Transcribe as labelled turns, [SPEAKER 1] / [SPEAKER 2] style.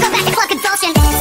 [SPEAKER 1] Come back to fuck adultion.